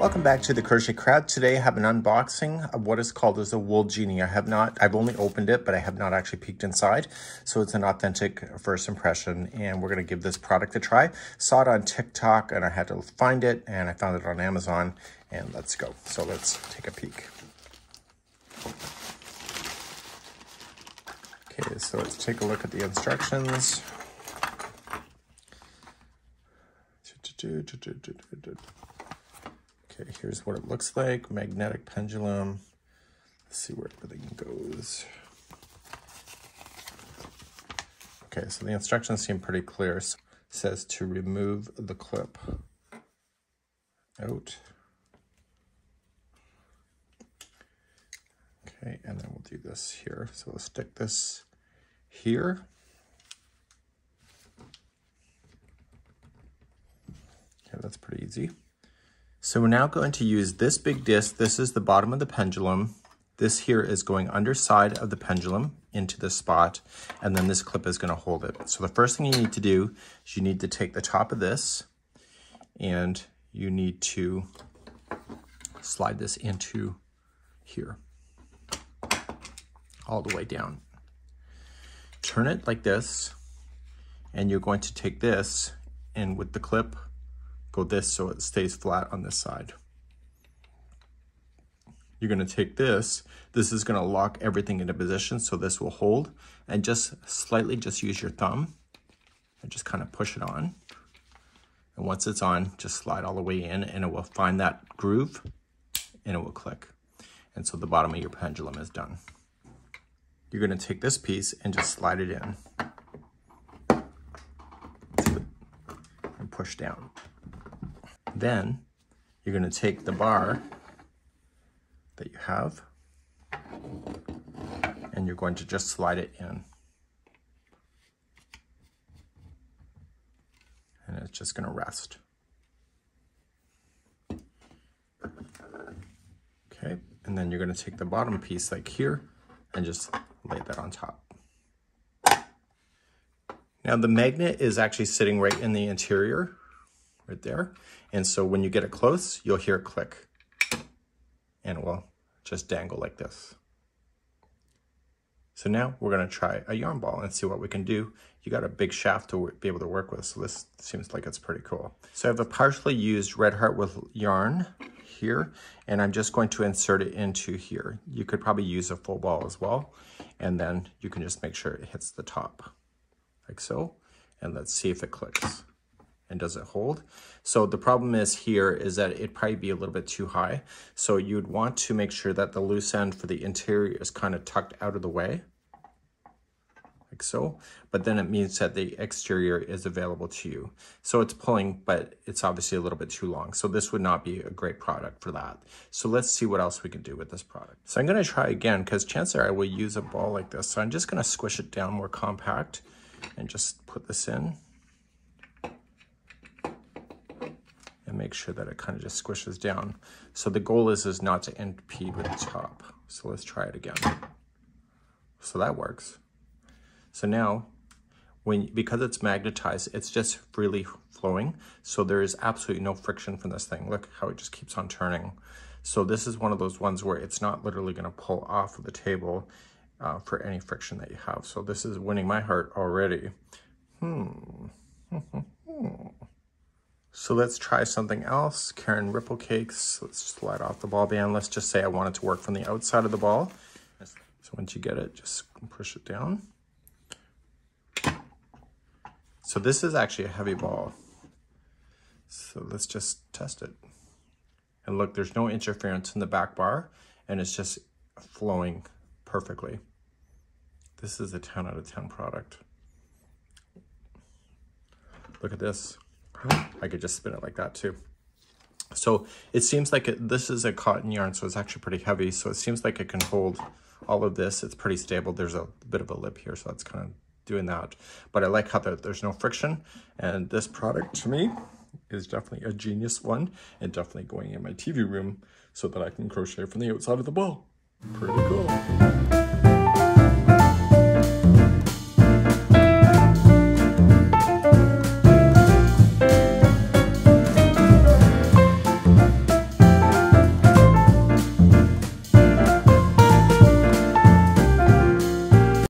Welcome back to the Crochet Crowd. Today I have an unboxing of what is called as a Wool Jeanie. I have not, I've only opened it, but I have not actually peeked inside. So it's an authentic first impression and we're gonna give this product a try. Saw it on TikTok and I had to find it and I found it on Amazon and let's go. So let's take a peek. Okay, so let's take a look at the instructions. Okay, here's what it looks like. Magnetic pendulum. Let's see where everything goes. Okay, so the instructions seem pretty clear. So says to remove the clip out. Okay, and then we'll do this here. So we'll stick this here. Okay, that's pretty easy. So we're now going to use this big disc. This is the bottom of the pendulum. This here is going underside of the pendulum into this spot, and then this clip is gonna hold it. So the first thing you need to do is you need to take the top of this and you need to slide this into here, all the way down. Turn it like this, and you're going to take this and with the clip, this so it stays flat on this side. You're gonna take this, this is gonna lock everything into position so this will hold and just slightly just use your thumb and just kind of push it on. And once it's on, just slide all the way in and it will find that groove and it will click. And so the bottom of your pendulum is done. You're gonna take this piece and just slide it in and push down. Then you're going to take the bar that you have and you're going to just slide it in. And it's just going to rest. Okay, and then you're going to take the bottom piece like here and just lay that on top. Now the magnet is actually sitting right in the interior right there. And so when you get it close, you'll hear click and it will just dangle like this. So now we're gonna try a yarn ball and see what we can do. You got a big shaft to be able to work with, so this seems like it's pretty cool. So I have a partially used Red Heart with yarn here, and I'm just going to insert it into here. You could probably use a full ball as well, and then you can just make sure it hits the top, like so. And let's see if it clicks and does it hold? So the problem is here is that it'd probably be a little bit too high. So you'd want to make sure that the loose end for the interior is kind of tucked out of the way, like so. But then it means that the exterior is available to you. So it's pulling, but it's obviously a little bit too long. So this would not be a great product for that. So let's see what else we can do with this product. So I'm gonna try again, because chances are I will use a ball like this. So I'm just gonna squish it down more compact and just put this in. And make sure that it kind of just squishes down. So the goal is, is not to impede with the top. So let's try it again. So that works. So now, when because it's magnetized, it's just freely flowing. So there is absolutely no friction from this thing. Look how it just keeps on turning. So this is one of those ones where it's not literally gonna pull off of the table uh, for any friction that you have. So this is winning my heart already. Hmm. So let's try something else. Caron Ripple Cakes. Let's slide off the ball band. Let's just say I want it to work from the outside of the ball. So once you get it, just push it down. So this is actually a heavy ball. So let's just test it. And look, there's no interference in the back bar and it's just flowing perfectly. This is a 10 out of 10 product. Look at this. I could just spin it like that too. So it seems like it, this is a cotton yarn, so it's actually pretty heavy. So it seems like it can hold all of this. It's pretty stable. There's a bit of a lip here, so that's kind of doing that. But I like how there's no friction. And this product to me is definitely a genius one and definitely going in my TV room so that I can crochet from the outside of the ball. Pretty cool.